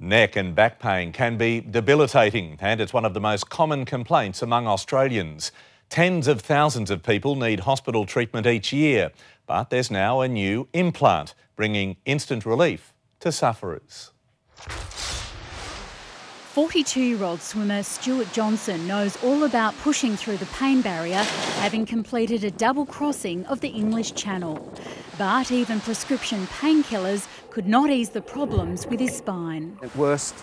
Neck and back pain can be debilitating, and it's one of the most common complaints among Australians. Tens of thousands of people need hospital treatment each year, but there's now a new implant bringing instant relief to sufferers. 42 year old swimmer Stuart Johnson knows all about pushing through the pain barrier, having completed a double crossing of the English Channel. But even prescription painkillers could not ease the problems with his spine. At worst,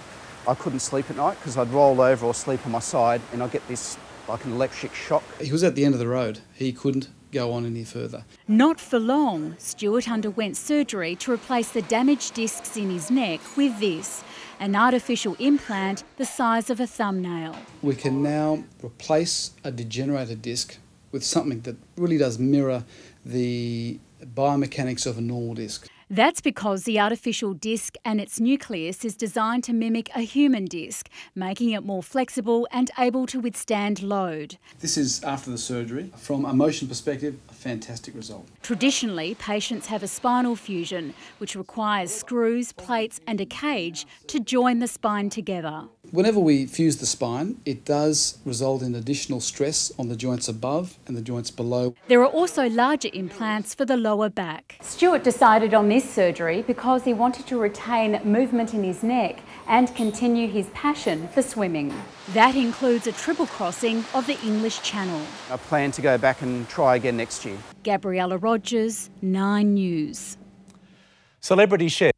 I couldn't sleep at night because I'd roll over or sleep on my side and I'd get this like an electric shock. He was at the end of the road. He couldn't go on any further. Not for long, Stuart underwent surgery to replace the damaged discs in his neck with this, an artificial implant the size of a thumbnail. We can now replace a degenerated disc with something that really does mirror the biomechanics of a normal disc. That's because the artificial disc and its nucleus is designed to mimic a human disc, making it more flexible and able to withstand load. This is after the surgery. From a motion perspective, a fantastic result. Traditionally, patients have a spinal fusion, which requires screws, plates, and a cage to join the spine together. Whenever we fuse the spine, it does result in additional stress on the joints above and the joints below. There are also larger implants for the lower back. Stuart decided on this surgery because he wanted to retain movement in his neck and continue his passion for swimming. That includes a triple crossing of the English Channel. I plan to go back and try again next year. Gabriella Rogers, 9 News. Celebrity chef